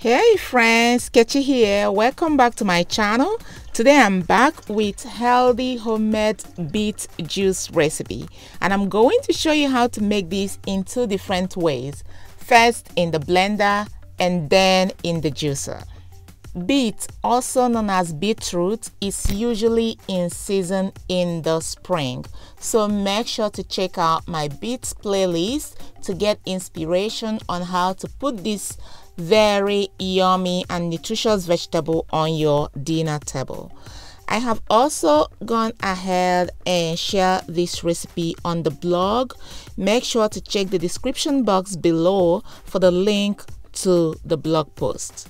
Hey friends, Kechi here. Welcome back to my channel. Today I'm back with healthy homemade beet juice recipe and I'm going to show you how to make this in two different ways. First in the blender and then in the juicer. Beet, also known as beetroot, is usually in season in the spring. So make sure to check out my beets playlist to get inspiration on how to put this very yummy and nutritious vegetable on your dinner table. I have also gone ahead and share this recipe on the blog. Make sure to check the description box below for the link to the blog post.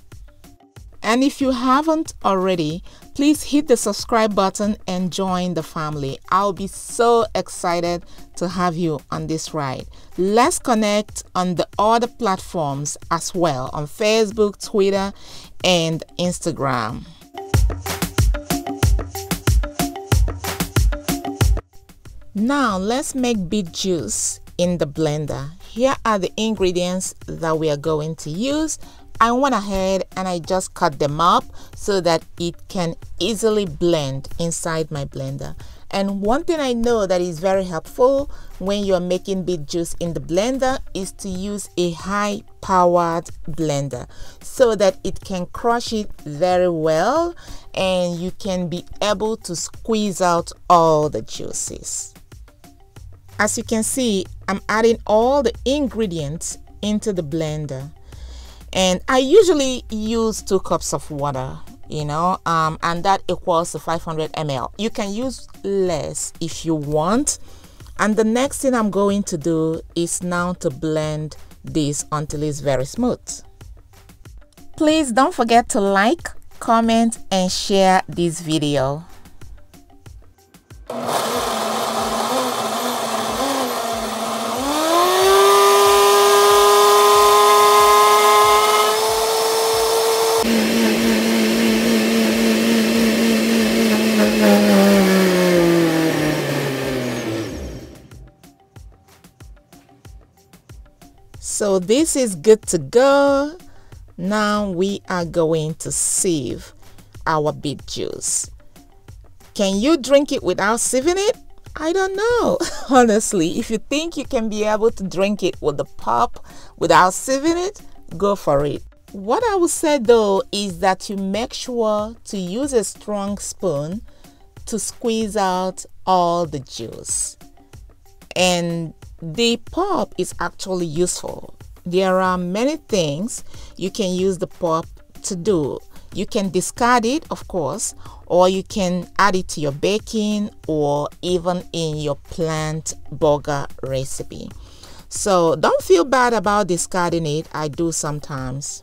And if you haven't already, please hit the subscribe button and join the family. I'll be so excited to have you on this ride. Let's connect on the other platforms as well on Facebook, Twitter, and Instagram. Now let's make beet juice in the blender. Here are the ingredients that we are going to use I went ahead and I just cut them up so that it can easily blend inside my blender. And one thing I know that is very helpful when you're making beet juice in the blender is to use a high powered blender so that it can crush it very well and you can be able to squeeze out all the juices. As you can see, I'm adding all the ingredients into the blender and I usually use two cups of water you know um, and that equals to 500 ml you can use less if you want. And the next thing I'm going to do is now to blend this until it's very smooth. Please don't forget to like comment and share this video So this is good to go. Now we are going to sieve our beet juice. Can you drink it without sieving it? I don't know. Honestly, if you think you can be able to drink it with the pop without sieving it, go for it. What I would say though is that you make sure to use a strong spoon to squeeze out all the juice. And the pulp is actually useful. There are many things you can use the pulp to do. You can discard it, of course, or you can add it to your baking or even in your plant burger recipe. So don't feel bad about discarding it. I do sometimes.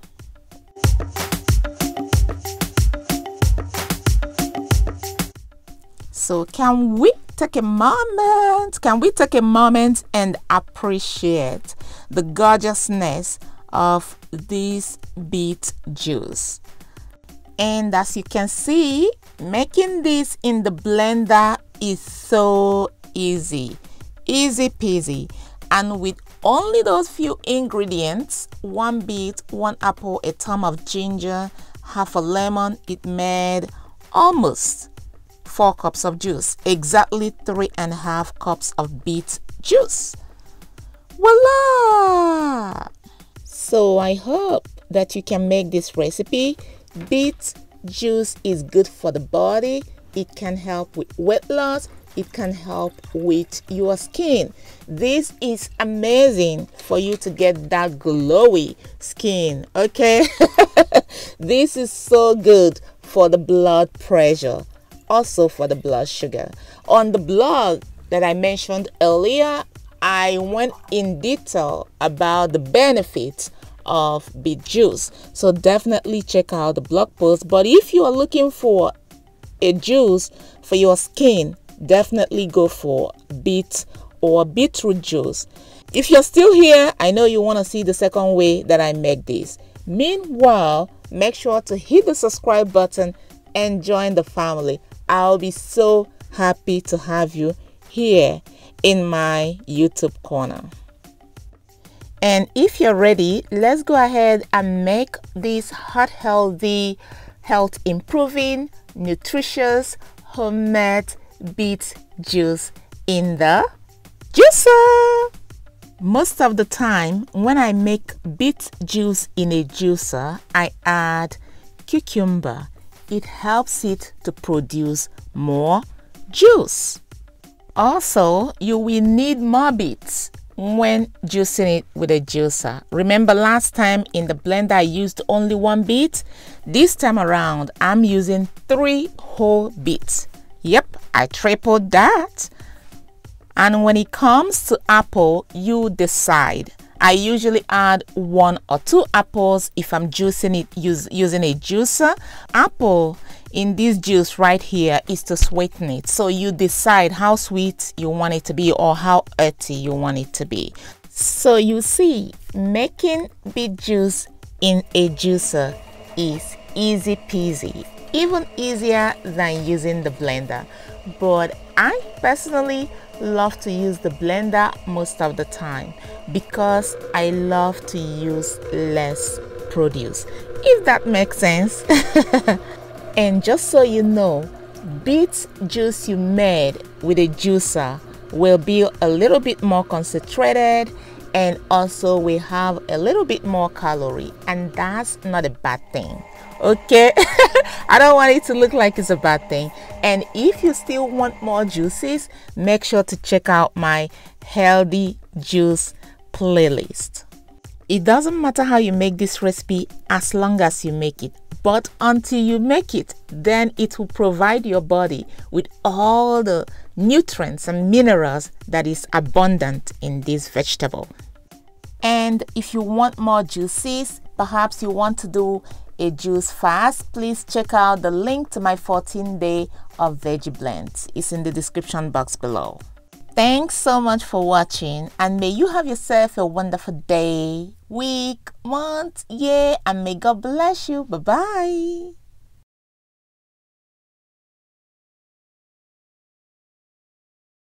So can we take a moment? Can we take a moment and appreciate the gorgeousness of this beet juice? And as you can see, making this in the blender is so easy. Easy peasy. And with only those few ingredients, one beet, one apple, a thumb of ginger, half a lemon, it made almost 4 cups of juice, exactly three and a half cups of beet juice. Voila! So I hope that you can make this recipe. Beet juice is good for the body. It can help with weight loss. It can help with your skin. This is amazing for you to get that glowy skin, okay? this is so good for the blood pressure also for the blood sugar. On the blog that I mentioned earlier, I went in detail about the benefits of beet juice. So definitely check out the blog post. But if you are looking for a juice for your skin, definitely go for beet or beetroot juice. If you're still here, I know you want to see the second way that I make this. Meanwhile, make sure to hit the subscribe button and join the family. I'll be so happy to have you here in my YouTube corner. And if you're ready, let's go ahead and make this heart healthy, health improving, nutritious, homemade beet juice in the juicer. Most of the time, when I make beet juice in a juicer, I add cucumber. It helps it to produce more juice. Also, you will need more beets when juicing it with a juicer. Remember last time in the blender I used only one beet? This time around I'm using three whole beets. Yep, I tripled that. And when it comes to apple, you decide. I usually add one or two apples if I'm juicing it use, using a juicer. Apple in this juice right here is to sweeten it. So you decide how sweet you want it to be or how earthy you want it to be. So you see, making beet juice in a juicer is easy peasy, even easier than using the blender. But I personally love to use the blender most of the time because I love to use less produce if that makes sense. And just so you know beet juice you made with a juicer will be a little bit more concentrated and also we have a little bit more calorie and that's not a bad thing okay? I don't want it to look like it's a bad thing. And if you still want more juices make sure to check out my healthy juice playlist. It doesn't matter how you make this recipe as long as you make it. But until you make it then it will provide your body with all the nutrients and minerals that is abundant in this vegetable and if you want more juices perhaps you want to do a juice fast, please check out the link to my 14 day of veggie blends. It's in the description box below. Thanks so much for watching and may you have yourself a wonderful day, week, month, year and may God bless you. Bye-bye.